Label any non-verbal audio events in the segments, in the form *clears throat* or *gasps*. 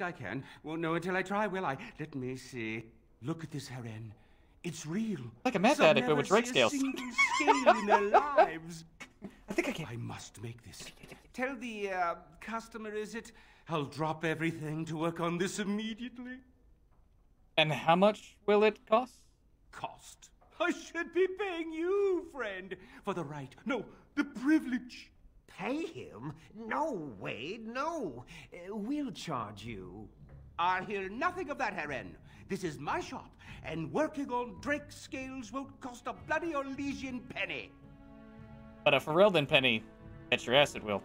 I can. Won't know until I try, will I? Let me see. Look at this Herren. It's real. Like a meth Some addict, but with Drake scales. scale in their *laughs* lives. I think I can. I must make this. Tell the uh, customer, is it? I'll drop everything to work on this immediately. And how much will it cost? Cost. I should be paying you, friend, for the right, no, the privilege. Pay him? No, Wade, no. Uh, we'll charge you. I'll hear nothing of that, Herren. This is my shop, and working on Drake's scales won't cost a bloody Elysian penny. But a for real then, Penny, bet your ass it will.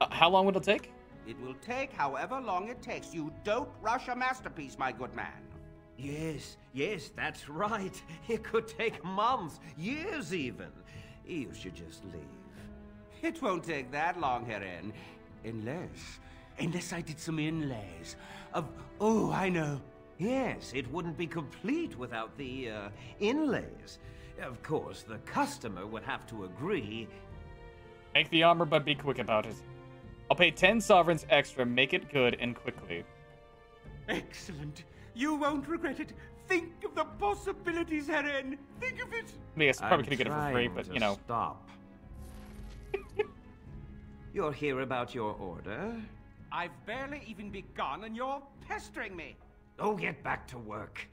Uh, how long will it take? It will take however long it takes. You don't rush a masterpiece, my good man. Yes, yes, that's right. *laughs* It could take months, years even. You should just leave. It won't take that long, Herren. Unless. Unless I did some inlays. Of. Oh, I know. Yes, it wouldn't be complete without the uh, inlays. Of course, the customer would have to agree. Make the armor, but be quick about it. I'll pay 10 sovereigns extra, make it good and quickly. Excellent. You won't regret it. Think of the possibilities, Herren. Think of it. Mean, probably could get it for free, but you know. Stop. You're here about your order? I've barely even begun, and you're pestering me. Oh, get back to work.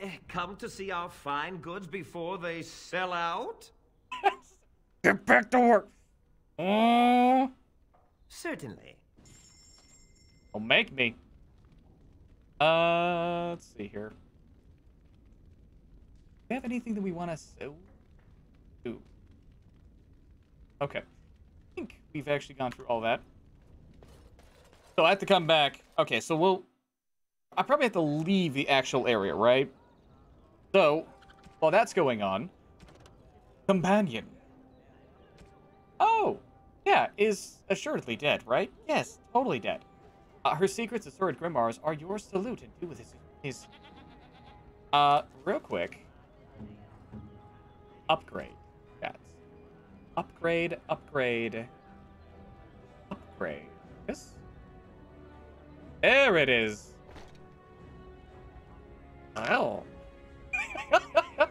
Eh, Come to see our fine goods before they sell out? *laughs* Get back to work. Oh, Certainly. don't make me. Uh, let's see here. Do we have anything that we want to sell? Ooh. Okay. We've actually gone through all that. So I have to come back. Okay, so we'll... I probably have to leave the actual area, right? So, while that's going on... Companion. Oh! Yeah, is assuredly dead, right? Yes, totally dead. Uh, her secrets and sword grimoires are yours to loot and do with his... his... Uh, real quick. Upgrade. That's... Upgrade, upgrade... Upgrade. Yes? There it is! Well... *laughs* no,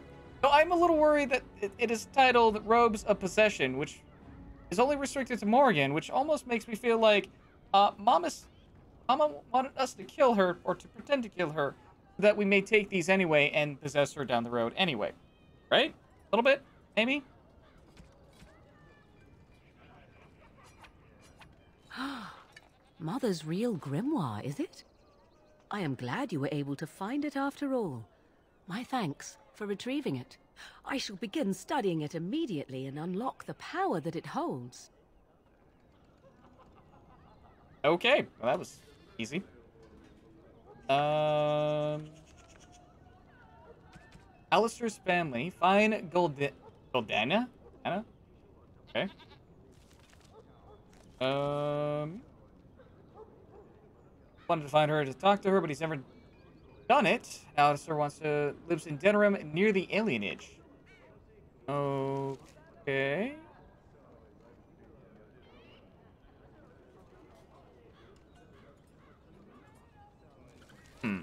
I'm a little worried that it, it is titled Robes of Possession, which is only restricted to Morrigan, which almost makes me feel like uh, Mama's, Mama wanted us to kill her, or to pretend to kill her, so that we may take these anyway and possess her down the road anyway. Right? A little bit, Amy? Mother's real grimoire, is it? I am glad you were able to find it after all. My thanks for retrieving it. I shall begin studying it immediately and unlock the power that it holds. Okay, well, that was easy. Um, Alistair's family find Gold Goldanna. Anna. Okay. Um, wanted to find her to talk to her, but he's never done it. Alistair wants to lives in Denerim near the alienage. Okay. Hmm.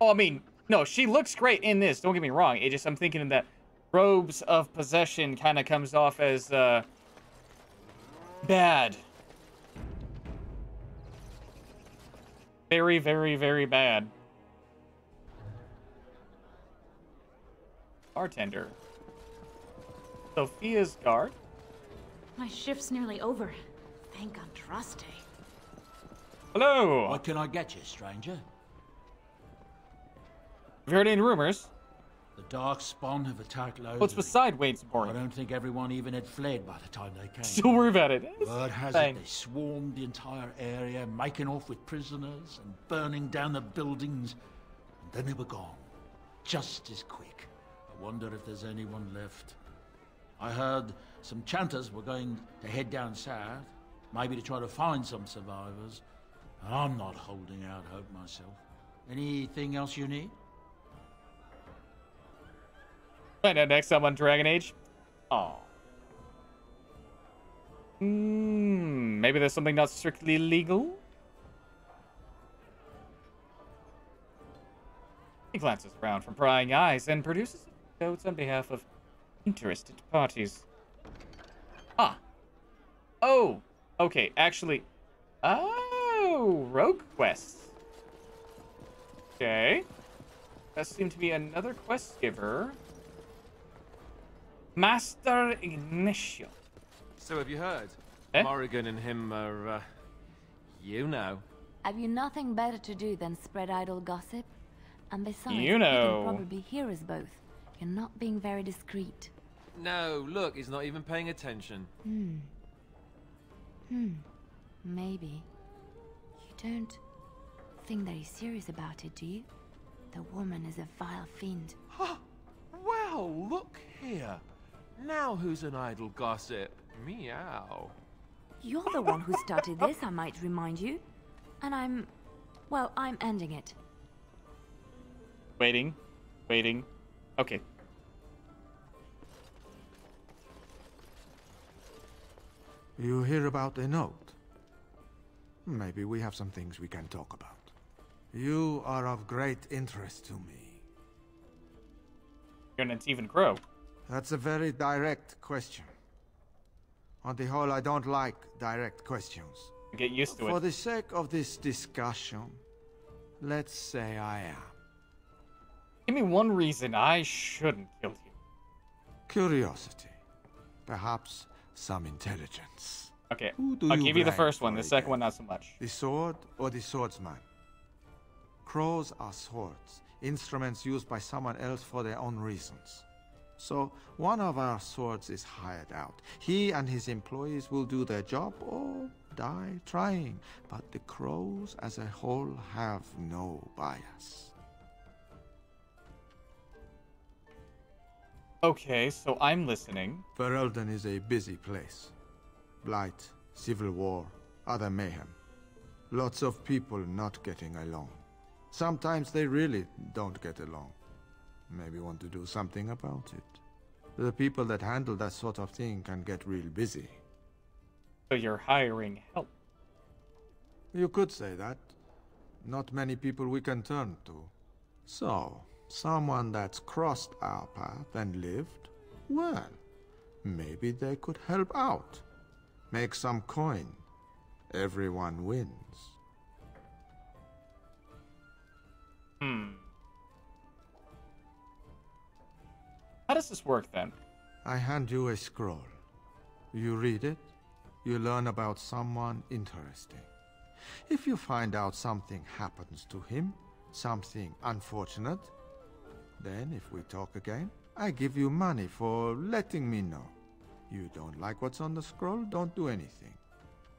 Oh, I mean, no, she looks great in this. Don't get me wrong. It just I'm thinking that robes of possession kind of comes off as uh, bad. Very, very, very bad. Bartender. Sophia's guard. My shift's nearly over. Thank Andraste. Hello. What can I get you, stranger? Have you heard any rumors? The Dark Spawn have attacked loads. What's beside Wade's I don't think everyone even had fled by the time they came. Still worry about it. Word has it they swarmed the entire area, making off with prisoners and burning down the buildings, and then they were gone. Just as quick. I wonder if there's anyone left. I heard some chanters were going to head down south, maybe to try to find some survivors. I'm not holding out hope myself. Anything else you need? Find out next time on Dragon Age. Oh. Hmm, maybe there's something not strictly legal? He glances around from prying eyes and produces notes on behalf of interested parties. Ah. Oh. Okay, actually. Oh, rogue quests. Okay. That seemed to be another quest giver. Master Ignacio. So have you heard? Eh? Morrigan and him are, uh, you know. Have you nothing better to do than spread idle gossip? And besides, You we know. can probably hear us both. You're not being very discreet. No, look, he's not even paying attention. Hmm. Hmm. Maybe. You don't think that he's serious about it, do you? The woman is a vile fiend. *gasps* Well, look here. Now who's an idle gossip? Meow. You're the one who started this, I might remind you. And I'm... Well, I'm ending it. Waiting. Waiting. Okay. You hear about a note? Maybe we have some things we can talk about. You are of great interest to me. You're Antivan Crow. That's a very direct question. On the whole, I don't like direct questions. Get used to For it. For the sake of this discussion, let's say I am. Give me one reason I shouldn't kill you. Curiosity. Perhaps some intelligence. Okay. I'll you give you the first one, the second one not so much. The sword or the swordsman? Crows are swords, instruments used by someone else for their own reasons. So, one of our swords is hired out. He and his employees will do their job or die trying. But the crows as a whole have no bias. Okay, so I'm listening. Ferelden is a busy place. Blight, civil war, other mayhem. Lots of people not getting along. Sometimes they really don't get along. Maybe want to do something about it. The people that handle that sort of thing can get real busy. So you're hiring help. You could say that. Not many people we can turn to. So, someone that's crossed our path and lived, well, maybe they could help out. Make some coin. Everyone wins. Hmm. How does this work then? I hand you a scroll. You read it, you learn about someone interesting. If you find out something happens to him, something unfortunate, then if we talk again, I give you money for letting me know. You don't like what's on the scroll, don't do anything.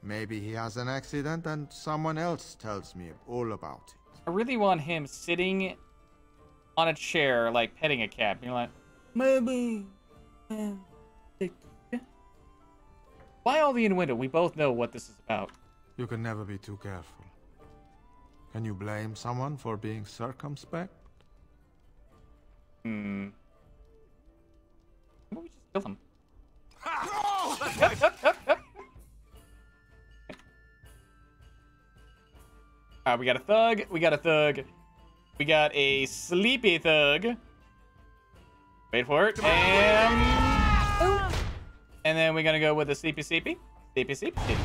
Maybe he has an accident and someone else tells me all about it. I really want him sitting on a chair, like petting a cat, being like, Maybe. Why all the innuendo? We both know what this is about. You can never be too careful. Can you blame someone for being circumspect? Hmm. Why don't we just kill him? Alright, *laughs* we got a thug. We got a thug. We got a sleepy thug. Wait for it. And. And then we're gonna go with the sleepy sleepy. Sleepy sleepy. sleepy.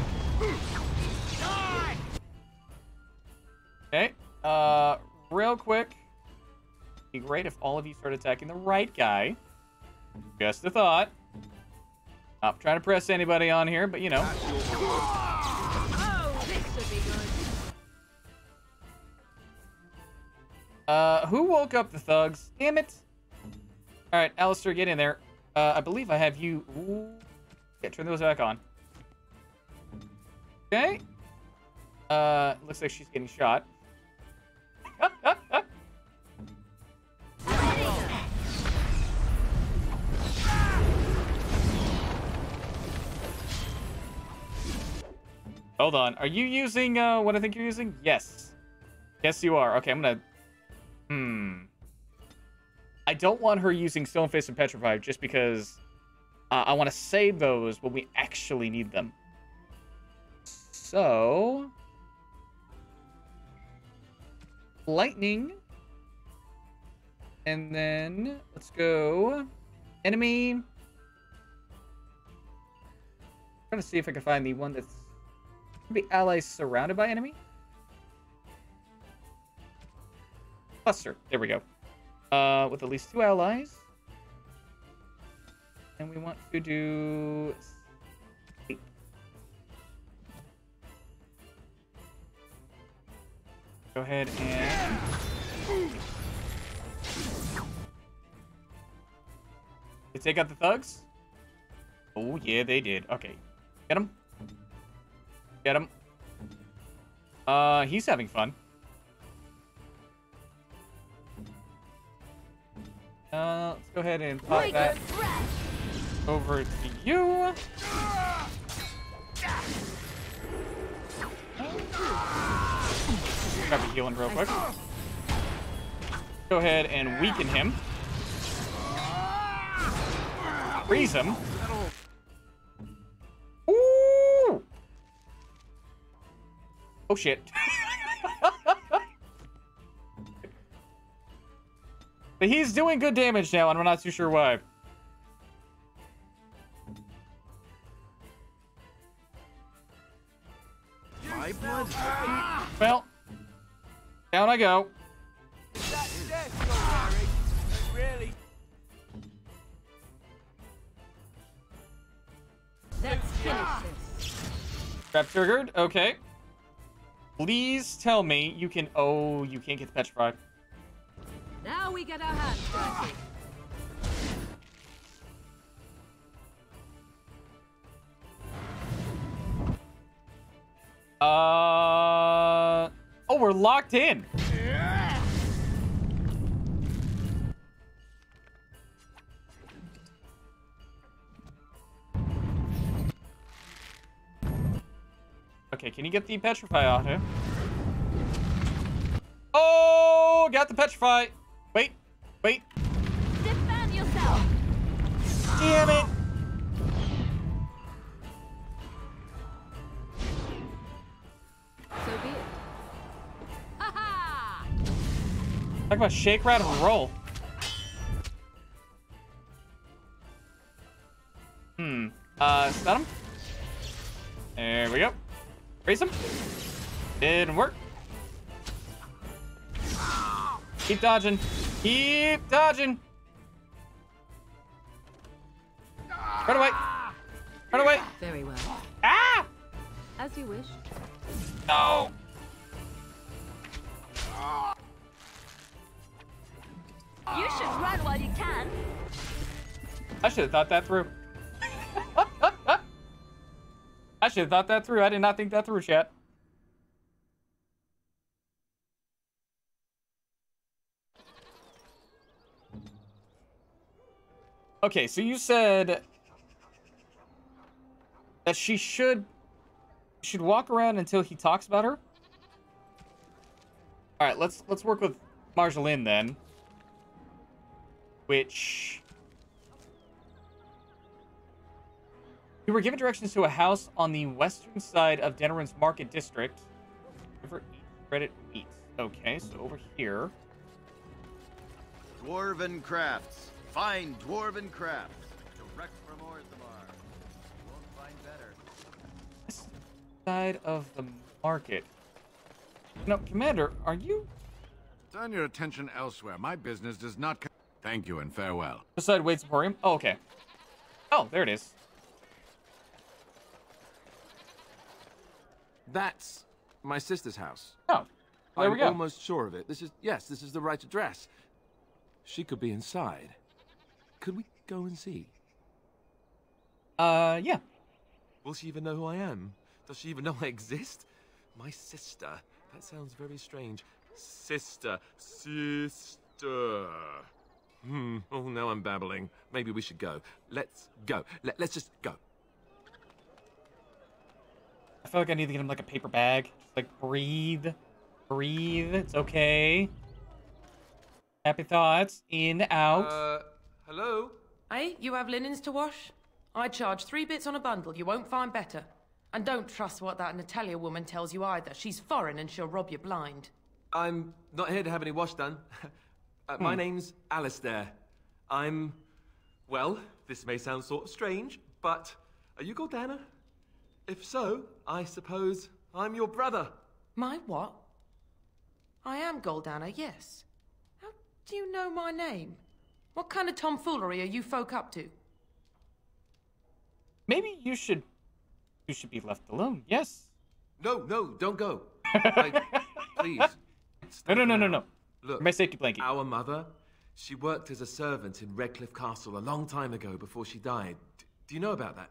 Okay. Uh, real quick. Be great if all of you start attacking the right guy. Just a thought. Not trying to press anybody on here, but you know. Uh, who woke up the thugs? Damn it. All right, Alistair, get in there. Uh, I believe I have you. Ooh. Yeah, turn those back on. Okay. Uh, looks like she's getting shot. Hold on. Are you using uh, what I think you're using? Yes. Yes, you are. Okay, I'm gonna. Hmm. I don't want her using Stone Face and Petrified just because Uh, I want to save those when we actually need them. So, lightning, and then let's go enemy. I'm trying to see if I can find the one that's be allies surrounded by enemy. Cluster. There we go. Uh, with at least two allies. And we want to do... Go ahead and... They take out the thugs? Oh, yeah, they did. Okay. Get him. Get him. Uh, he's having fun. Uh, let's go ahead and pop that over to you. Grab a healing real quick. Go ahead and weaken him. Freeze him. Ooh! Oh shit. *laughs* but he's doing good damage now, and I'm not too sure why. My blood? Well, down I go. Let's finish this. Trap triggered. Okay. Please tell me you can. Oh, you can't get the petrified. Now we get our hands dirty. Uh. Oh, we're locked in. Okay, can you get the petrify out here? Oh, got the petrify. Wait. Defend yourself! Damn it. So be it. Ha ha! Talk about shake, rattle, and roll. Hmm. Uh, stun him. There we go. Raise him. Didn't work. Keep dodging. Keep dodging. Run away. Run away. Very well. Ah! As you wish. No. You should run while you can. I should have thought that through. *laughs* I should have thought that through. I did not think that through, chat. Okay, so you said that she should should walk around until he talks about her. All right, let's let's work with Marjolaine then, which You were given directions to a house on the western side of Denerim's Market District. River Credit Meat. Okay, so over here. Dwarven crafts. Fine dwarven crafts. Direct from Orzammar. You won't find better. This side of the market. No, Commander, are you Turn your attention elsewhere. My business does not. co- Thank you and farewell. beside Wade's Emporium? Oh, okay. Oh, there it is. That's my sister's house. Oh, there I'm we go. almost sure of it. This is yes, this is the right address. She could be inside. Could we go and see? Uh, yeah. Will she even know who I am? Does she even know I exist? My sister. That sounds very strange. Sister. Sister. Hmm. Oh, now I'm babbling. Maybe we should go. Let's go. Let, let's just go. I feel like I need to get him like a paper bag. Just like breathe. Breathe. It's okay. Happy thoughts. In, out. Uh, hello? Hey, you have linens to wash? I charge three bits on a bundle. You won't find better. And don't trust what that Natalia woman tells you either. She's foreign and she'll rob you blind. I'm not here to have any wash done. *laughs* uh, My Hmm. name's Alistair. I'm. Well, this may sound sort of strange, but are you Goldanna? If so, I suppose I'm your brother. My what? I am Goldanna, yes. How do you know my name? What kind of tomfoolery are you folk up to? Maybe you should you should be left alone. Yes. No, no, don't go. *laughs* I, please. No, no, no, no, no. Look, my safety blanket. Our mother, she worked as a servant in Redcliffe Castle a long time ago before she died. D- do you know about that?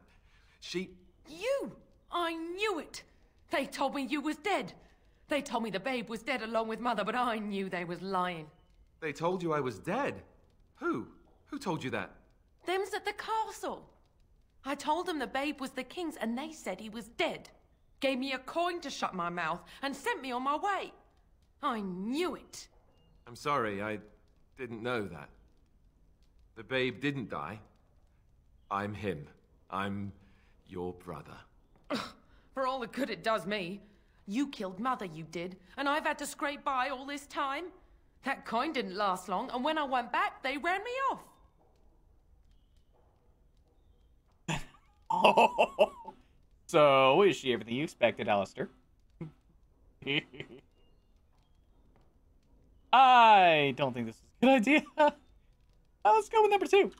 She. You! I knew it! They told me you was dead. They told me the babe was dead along with mother, but I knew they was lying. They told you I was dead. Who? Who told you that? Them's at the castle. I told them the babe was the king's, and they said he was dead. Gave me a coin to shut my mouth and sent me on my way. I knew it. I'm sorry, I didn't know that. The babe didn't die. I'm him. I'm your brother. *clears throat* For all the good it does me. You killed mother, you did, and I've had to scrape by all this time. That coin didn't last long, and when I went back, they ran me off. oh. *laughs* so is she everything you expected, Alistair? *laughs* I don't think this is a good idea. Uh, *laughs* let's go with number two.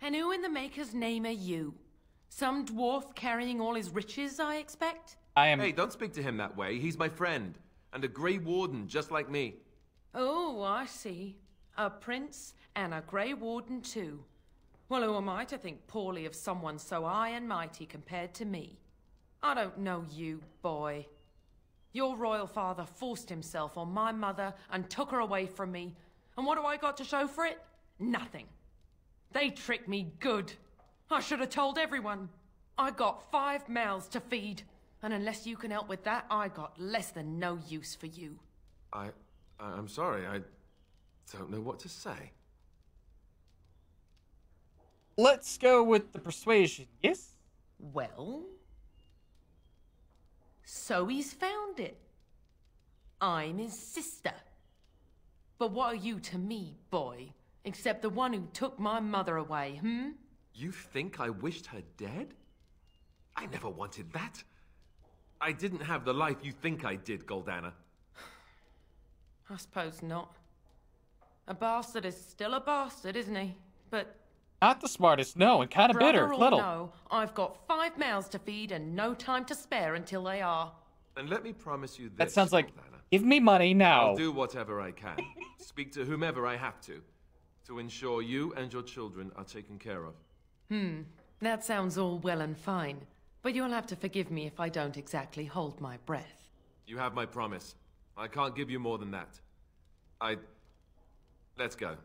And who in the maker's name are you? Some dwarf carrying all his riches, I expect? I am. Hey, don't speak to him that way. He's my friend. And a Grey Warden, just like me. Oh, I see. A prince and a Grey Warden, too. Well, who am I to think poorly of someone so high and mighty compared to me? I don't know you, boy. Your royal father forced himself on my mother and took her away from me. And what do I got to show for it? Nothing. They tricked me good. I should have told everyone. I got five mouths to feed. And unless you can help with that, I got less than no use for you. I. I'm sorry, I don't know what to say. Let's go with the persuasion. Yes? Well? So he's found it. I'm his sister. But what are you to me, boy? Except the one who took my mother away, hmm? You think I wished her dead? I never wanted that. I didn't have the life you think I did, Goldanna. I suppose not. A bastard is still a bastard, isn't he? But Not the smartest, no, and kind of bitter. or Little. no, I've got five mouths to feed and no time to spare until they are. And let me promise you this. That sounds like Goldanna. give me money now. I'll do whatever I can. Speak to whomever I have to. To ensure you and your children are taken care of. Hmm, that sounds all well and fine. But you'll have to forgive me if I don't exactly hold my breath. You have my promise. I can't give you more than that. I. Let's go.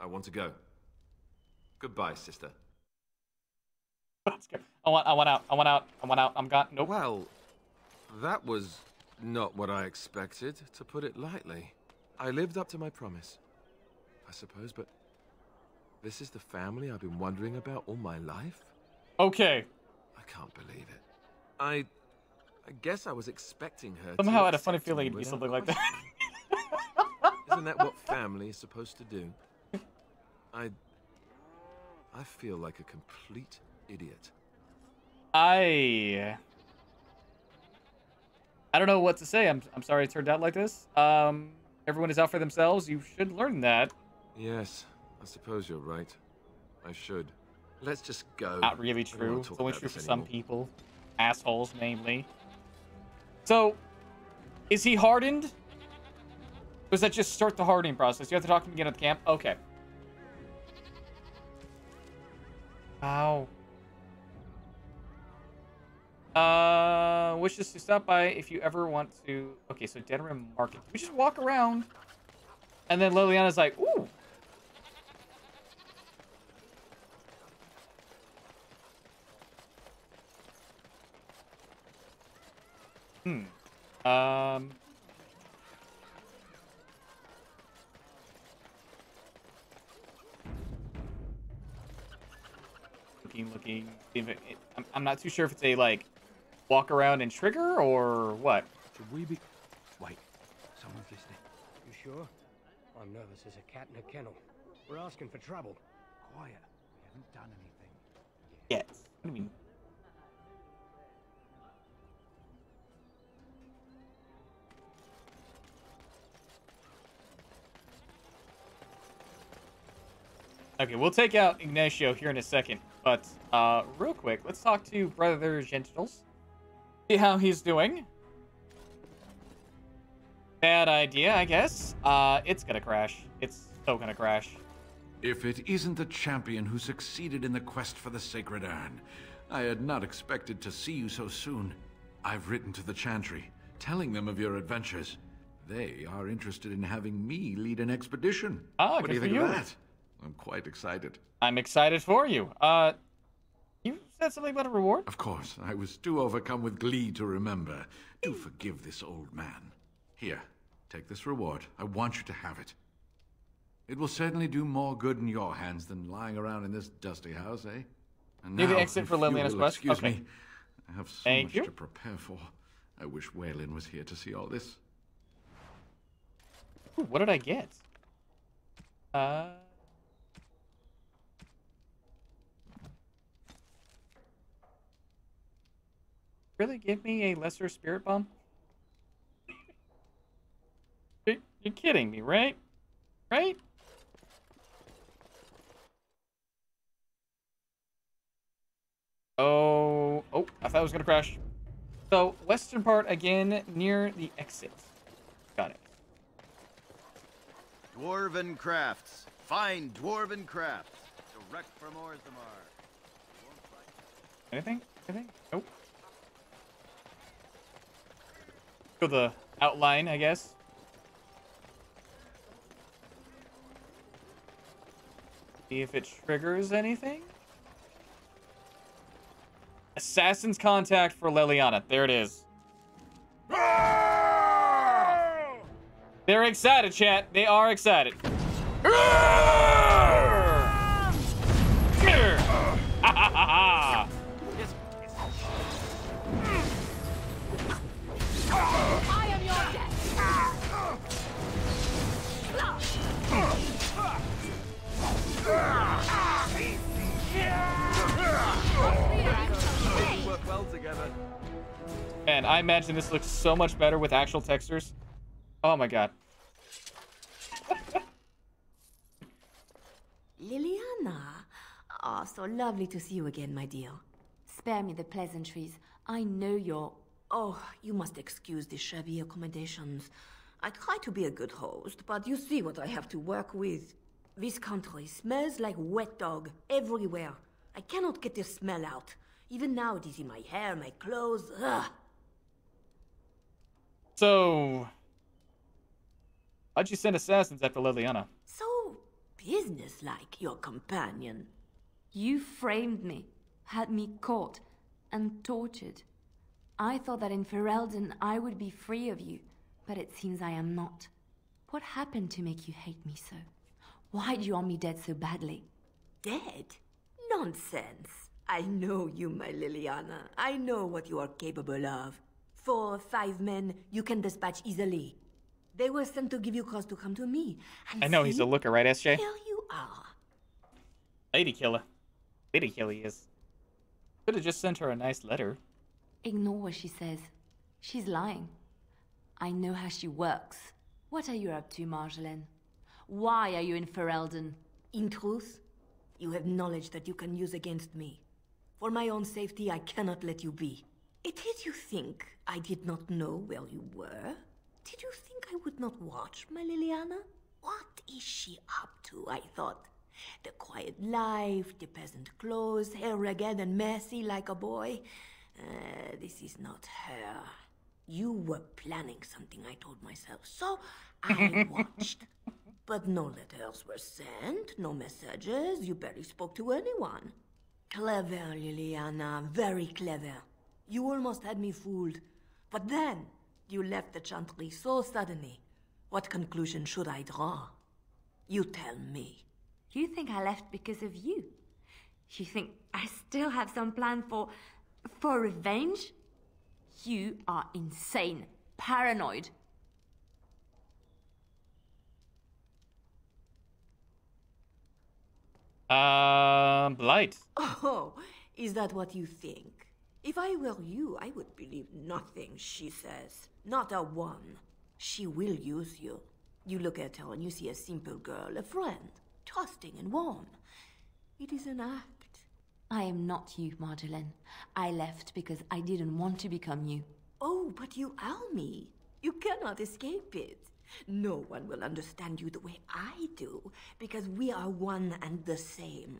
I want to go. Goodbye, sister. Let's go. I want. I want out. I want out. I want out. I'm gone. Nope. Well, that was not what I expected, to put it lightly. I lived up to my promise, I suppose, but this is the family I've been wondering about all my life? Okay. I can't believe it. I. I guess I was expecting her Somehow I had a funny feeling it'd be something like that. Isn't that what family is supposed to do? I. I feel like a complete idiot. I. I don't know what to say. I'm. I'm sorry it turned out like this. Um. Everyone is out for themselves. You should learn that. Yes, I suppose you're right. I should. Let's just go. Not really I don't wanna true. It's only true for some people. Assholes, mainly. So, is he hardened? Does that just start the hardening process? You have to talk to him again at the camp? Okay. Wow. Uh, wishes to stop by if you ever want to. Okay, so Denerim Market. We just walk around, and then Leliana's like, "Ooh, Hmm. Um. looking, looking. It, it- I'm, I'm not too sure if it's a like walk around and trigger or what. Should we be... Wait, someone's listening. You sure? I'm nervous as a cat in a kennel. We're asking for trouble. Quiet. We haven't done anything. Okay, we'll take out Ignacio here in a second, but uh, real quick, let's talk to Brother Genitals. See how he's doing. Bad idea, I guess. Uh, it's gonna crash. It's so gonna crash. If it isn't the champion who succeeded in the quest for the Sacred Urn, I had not expected to see you so soon. I've written to the Chantry, telling them of your adventures. They are interested in having me lead an expedition. Ah, what do you think for of that? I'm quite excited. I'm excited for you. Uh, you said something about a reward? Of course, I was too overcome with glee to remember. Do forgive this old man. Here, take this reward. I want you to have it. It will certainly do more good in your hands than lying around in this dusty house, eh? And Near the now, exit for Leliana's quest? Excuse Okay. me. I have so Thank much you. to prepare for. I wish Weylon was here to see all this. Ooh, what did I get? Uh. Really give me a lesser spirit bomb? You're kidding me, right? Right? Oh, oh, I thought it was gonna crash. So, western part again, near the exit. Got it. Dwarven crafts. Fine dwarven crafts. Direct from Orzammar. Anything? Anything? Nope. Go the outline, I guess. See if it triggers anything. Assassin's contact for Leliana. There it is. Ah! They're excited, chat. They are excited. Ah! I imagine this looks so much better with actual textures. Oh my god. Leliana. Ah, so lovely to see you again, my dear. Spare me the pleasantries. I know you're. Oh, you must excuse the shabby accommodations. I try to be a good host, but you see what I have to work with. This country smells like wet dog everywhere. I cannot get the smell out. Even now it is in my hair, my clothes. Ugh. So, why'd you send assassins after Leliana? So businesslike, your companion. You framed me, had me caught, and tortured. I thought that in Ferelden I would be free of you, but it seems I am not. What happened to make you hate me so? Why do you want me dead so badly? Dead? Nonsense. I know you, my Leliana. I know what you are capable of. Four or five men you can dispatch easily. They were sent to give you cause to come to me. And I know he's a looker, right, SJ? Here you are. Lady killer. Lady killer he is. Could have just sent her a nice letter. Ignore what she says. She's lying. I know how she works. What are you up to, Marjolaine? Why are you in Ferelden? In truth, you have knowledge that you can use against me. For my own safety, I cannot let you be. It is you think I did not know where you were? Did you think I would not watch, my Leliana? What is she up to, I thought? The quiet life, the peasant clothes, hair ragged and messy like a boy. Uh, this is not her. You were planning something, I told myself, so I *laughs* watched. But no letters were sent, no messages, you barely spoke to anyone. Clever, Leliana, very clever. You almost had me fooled. But then, you left the chantry so suddenly. What conclusion should I draw? You tell me. You think I left because of you? You think I still have some plan for. for revenge? You are insane, paranoid. Um, Blight. Oh, is that what you think? If I were you, I would believe nothing she says. Not a one. She will use you. You look at her and you see a simple girl, a friend, trusting and warm. It is an act. I am not you, Marjolaine. I left because I didn't want to become you. Oh, but you are me. You cannot escape it. No one will understand you the way I do, because we are one and the same.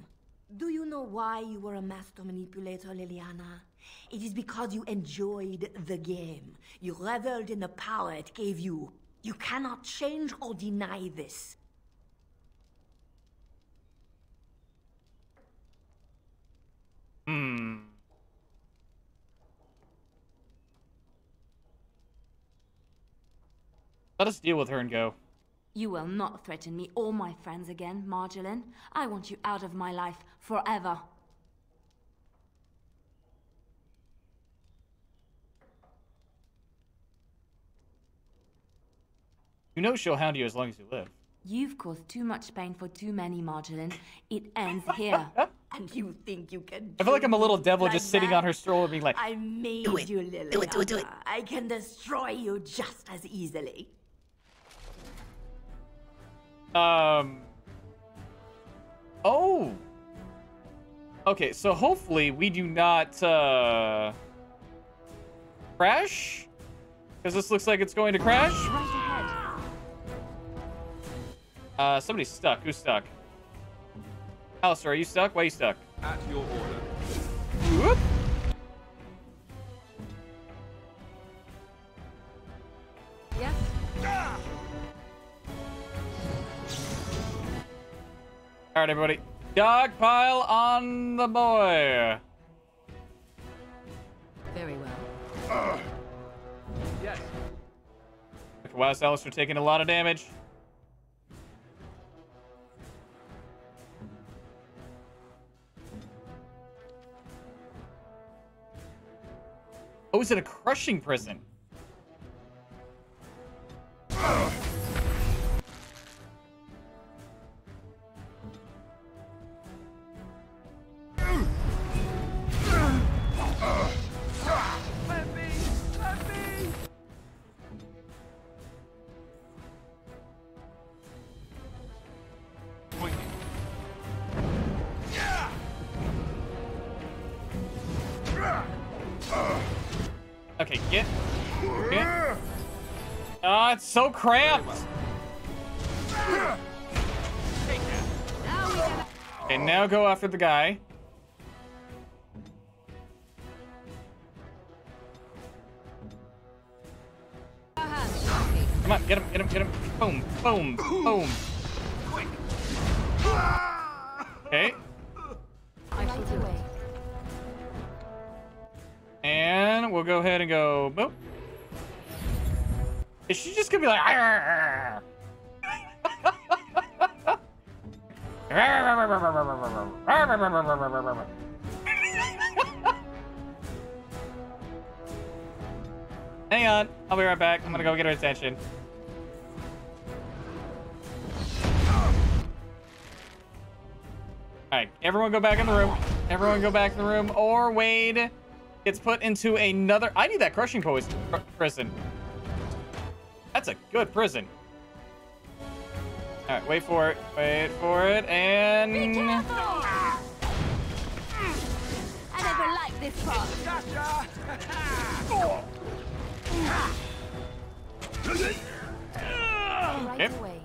Do you know why you were a master manipulator, Leliana? It is because you enjoyed the game. You reveled in the power it gave you. You cannot change or deny this. Hmm. Let us deal with her and go. You will not threaten me or my friends again, Marjolaine. I want you out of my life forever. You know she'll hound you as long as you live. You've caused too much pain for too many, Marjolaine. It ends here. *laughs* and you think you can I feel like I'm a little devil like just sitting that? on her stroller being like, I made Do it. you, Leliana. Do it, do it, do it. I can destroy you just as easily. Um. Oh. Okay, so hopefully we do not uh crash, because this looks like it's going to crash. Uh, somebody's stuck. Who's stuck? Alistair, are you stuck? Why are you stuck? At your order. Whoop. Yes? All right, everybody. Dog pile on the boy. Very well. Yes. Okay, wow, is Alistair taking a lot of damage. Oh, is it a crushing prison? Let so cramped. And now go after the guy. Come on, get him, get him, get him. Boom, boom, boom. Okay, and we'll go ahead and go boop. Is she just gonna be like? Hang on, I'll be right back. I'm gonna go get her attention. Alright, everyone go back in the room. Everyone go back in the room. Or Wade gets put into another. I need that crushing pr- prison. That's a good prison. Alright, wait for it. Wait for it. And. Be careful! I never liked this part. Right Okay. away.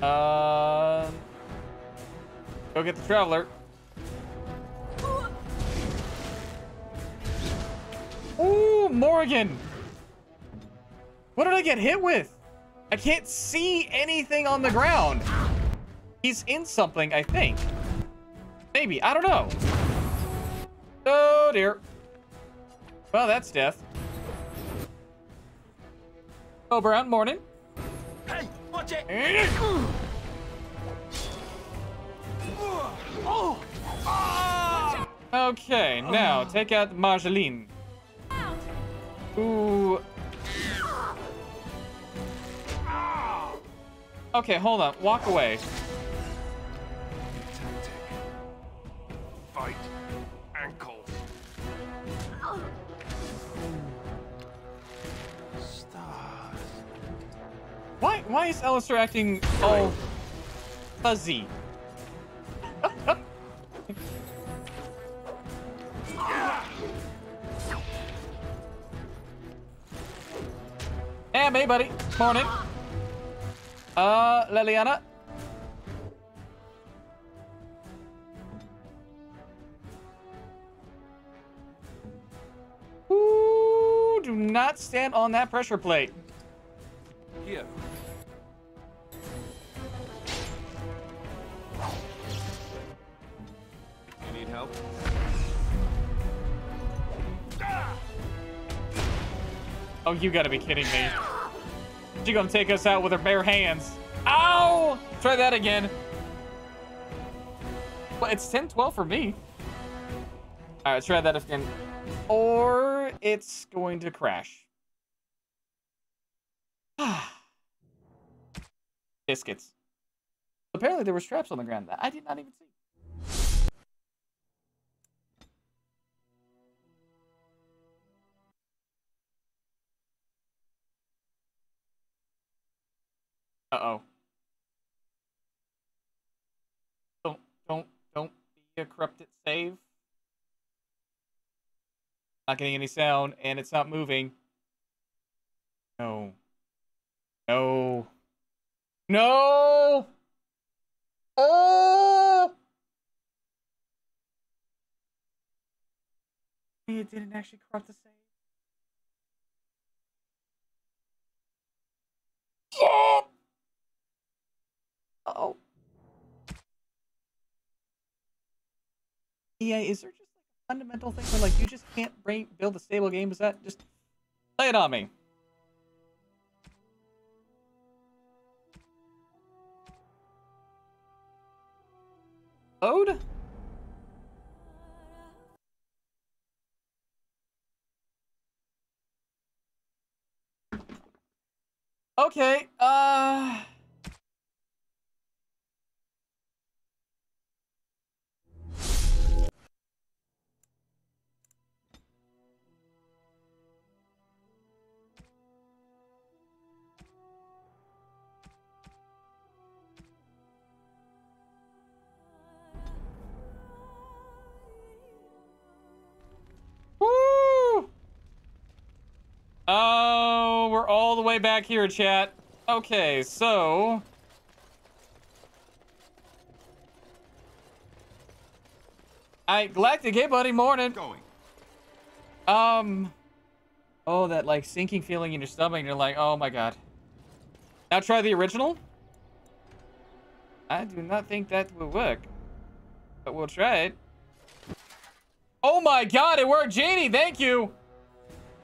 Uh, go get the traveler. Ooh, Morgan. What did I get hit with? I can't see anything on the ground. He's in something, I think. Maybe, I don't know. Oh dear. Well, that's death. Oh, Brown, morning. Hey, watch it! Okay, now take out Marceline. Ooh. Okay, hold on. Walk away. Fight ankles. Stars. Why why is Alistair acting all fuzzy? *laughs* Hey, hey, buddy. Morning. Uh, Leliana. Ooh, do not stand on that pressure plate. Here. You need help? Oh, you gotta be kidding me. She gonna take us out with her bare hands. Ow! Try that again. Well, it's 10-12 for me. All right, try that again. Or it's going to crash. *sighs* Biscuits. Apparently there were straps on the ground that I did not even see. Uh-oh. Don't, don't, don't be a corrupted save. Not getting any sound, and it's not moving. No. No. No! Oh! It didn't actually corrupt the save. Yeah! Oh. Yeah, is there just like a fundamental thing where like you just can't build a stable game? Is that just lay it on me? Load? Okay, uh... way back here, chat. Okay, so... I Galactic, hey buddy, morning. Going. Um, oh, that like sinking feeling in your stomach, you're like, oh my god. Now try the original. I do not think that will work, but we'll try it. Oh my god, it worked, Genie, thank you.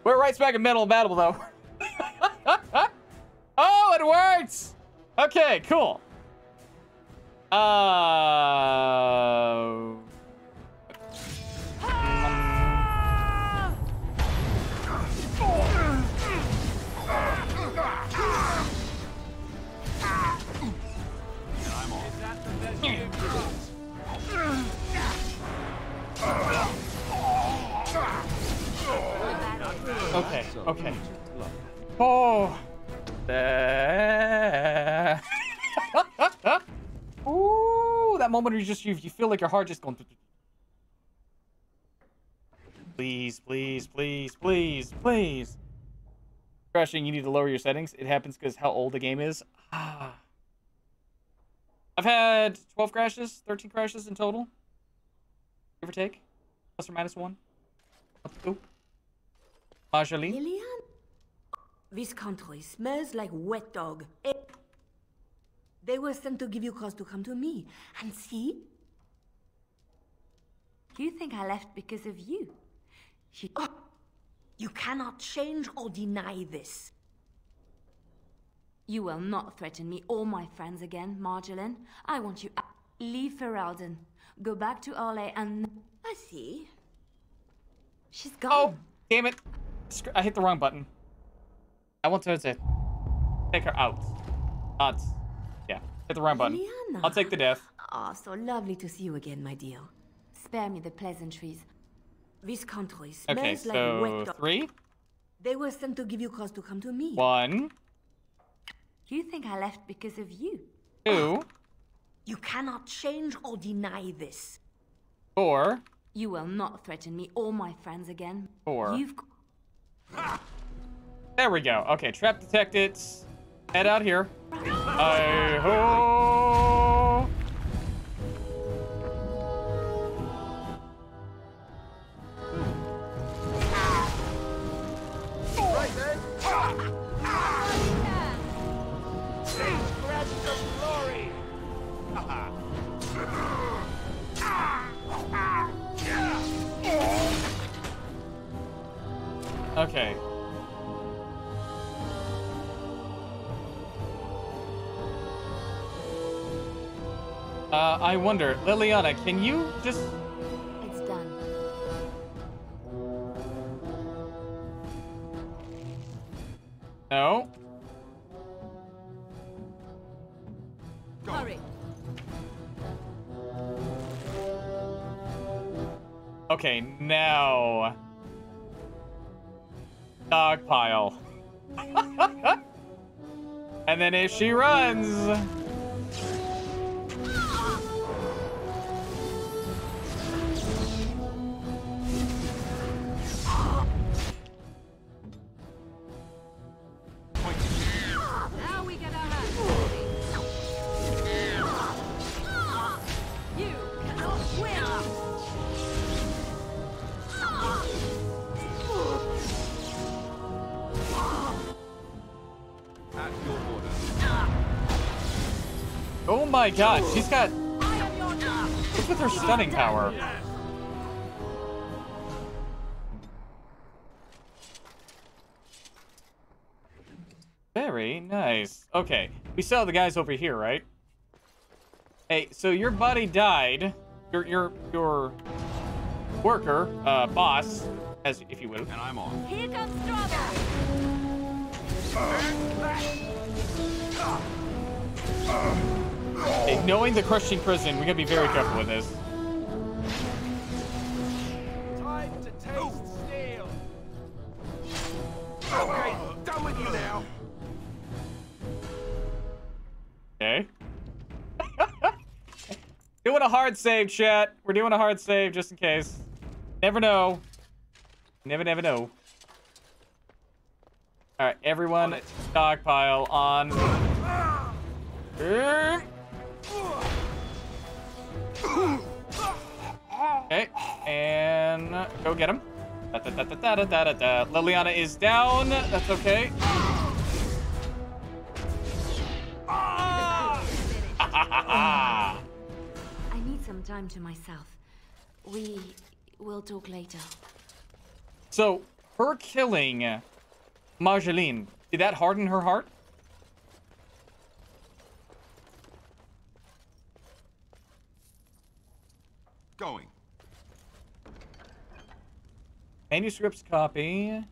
We're right smack in of battle, though. *laughs* it works! Okay, cool. Uh... you just you, you feel like your heart just going. Please, please, please, please, please. Crashing, you need to lower your settings. It happens because how old the game is. Ah. I've had 12 crashes, 13 crashes in total. Give or take. Plus or minus one. Let's go. Marjorie? Lillian? This country smells like wet dog. Eh. They were sent to give you cause to come to me. And see? You think I left because of you? You, oh, you cannot change or deny this. You will not threaten me or my friends again, Marjolaine. I want you out. Leave Ferelden. Go back to Orlais and... I see. She's gone. Oh, damn it. I hit the wrong button. I want to to take her out. Out. Hit the wrong button. Leliana. I'll take the death. Ah, so lovely to see you again, my dear. Spare me the pleasantries. This country smells Okay, like so wet dog. three, They were sent to give you cause to come to me. one, You think I left because of you? two, *gasps* You cannot change or deny this. four, You will not threaten me or my friends again. Four. You've... There we go. Okay, trap detected. Head out here. I ho. Okay. Uh, I wonder, Leliana, can you just It's done. no? Hurry. Okay, now dogpile. *laughs* and then if she runs, my god, she's got. What's with her stunning power? Very nice. Okay, we saw the guys over here, right? Hey, so your buddy died. Your your your worker, uh, boss, as if you will. And I'm on. Here comes trouble. Uh, hey, uh, uh, knowing the crushing prison, we gotta be very careful with this. Time to taste steel. Okay, done with you now. Okay. *laughs* doing a hard save, chat. We're doing a hard save just in case. Never know. Never, never know. All right, everyone, stockpile on. Okay, and go get him. Da, da, da, da, da, da, da, da. Leliana is down. That's okay. I need some time to myself. We will talk later. So, her killing Marjolaine, did that harden her heart? Going. Manuscripts copy.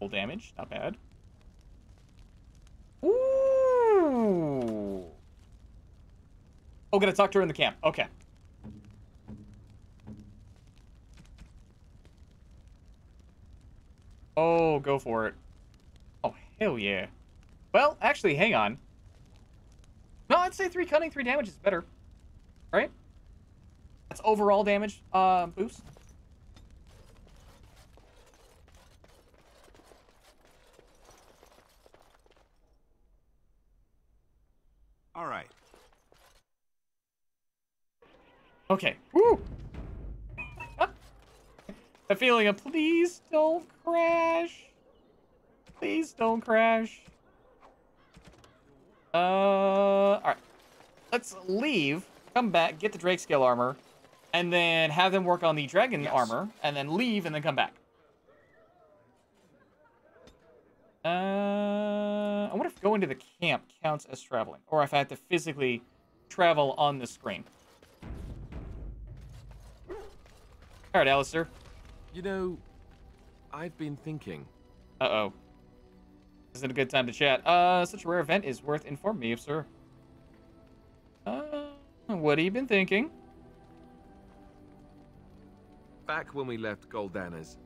Full damage, not bad. Ooh. Oh, gonna talk to her in the camp. Okay. Oh, go for it. Oh, hell yeah. Well, actually, hang on. No, I'd say three cutting, three damage is better. Right? That's overall damage uh, boost. All right. Okay. Woo! the feeling of please don't crash. Please don't crash. Uh, all right. Let's leave, come back, get the Drake scale armor, and then have them work on the dragon armor, and then leave, and then come back. Uh, I wonder if going to the camp counts as traveling, or if I have to physically travel on the screen. All right, Alistair. You know, I've been thinking. Uh-oh. Is it a good time to chat? Uh, such a rare event is worth informing me of, sir. Uh, what have you been thinking? Back when we left Goldanna's,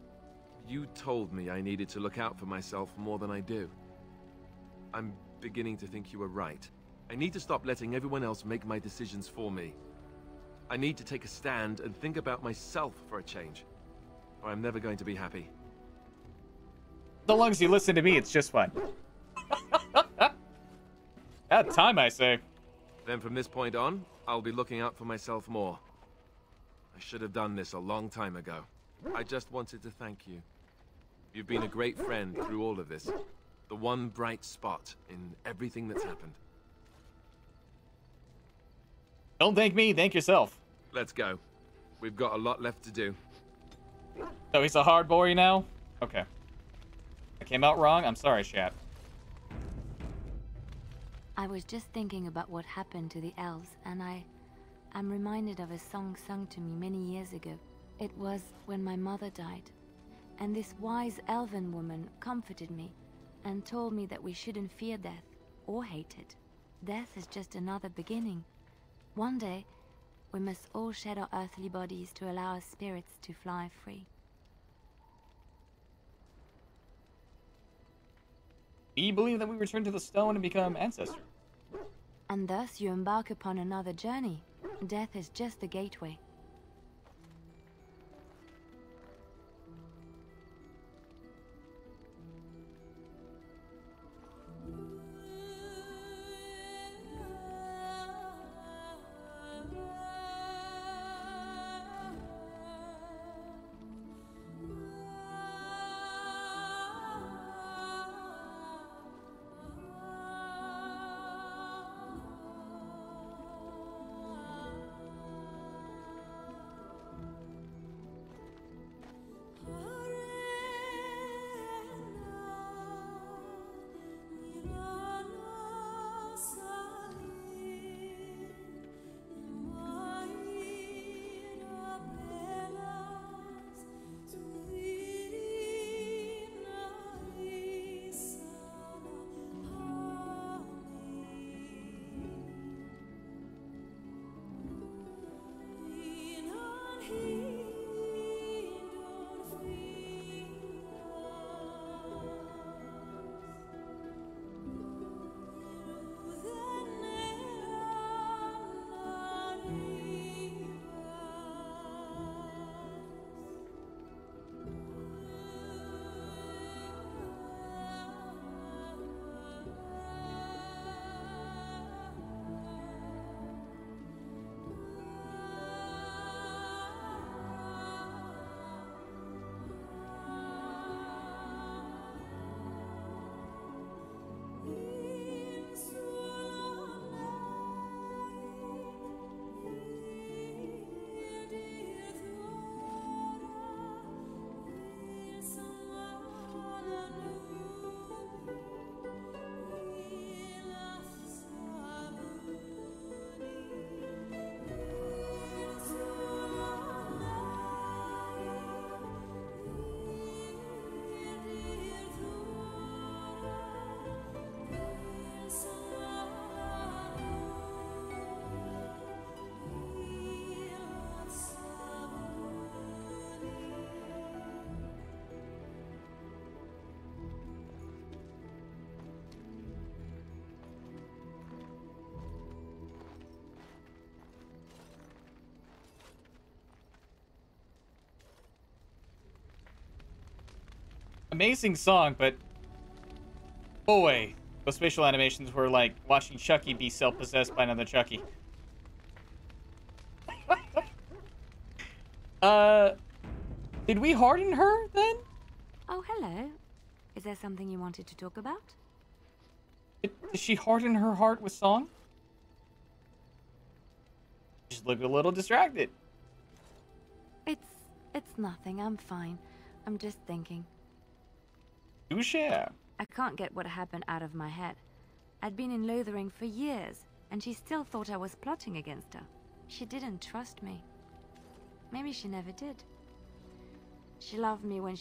you told me I needed to look out for myself more than I do. I'm beginning to think you were right. I need to stop letting everyone else make my decisions for me. I need to take a stand and think about myself for a change, or I'm never going to be happy. So long as you listen to me, it's just fine. *laughs* At time, I say. Then from this point on, I'll be looking out for myself more. I should have done this a long time ago. I just wanted to thank you. You've been a great friend through all of this. The one bright spot in everything that's happened. Don't thank me, thank yourself. Let's go. We've got a lot left to do. So he's a hard boy now? Okay. I came out wrong? I'm sorry, Shat. I was just thinking about what happened to the elves, and I am reminded of a song sung to me many years ago. It was when my mother died, and this wise elven woman comforted me and told me that we shouldn't fear death or hate it. Death is just another beginning. One day, we must all shed our earthly bodies to allow our spirits to fly free. You believe that we return to the stone and become ancestors? And thus you embark upon another journey. Death is just the gateway. Amazing song, but boy, those facial animations were like watching Chucky be self-possessed by another Chucky. *laughs* uh, did we harden her then? Oh, hello. Is there something you wanted to talk about? Did, did she harden her heart with song? Just looked a little distracted. It's it's nothing. I'm fine. I'm just thinking. Do share. I can't get what happened out of my head. I'd been in Lothering for years, and she still thought I was plotting against her. She didn't trust me. Maybe she never did. She loved me when she